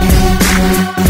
Mm-hmm.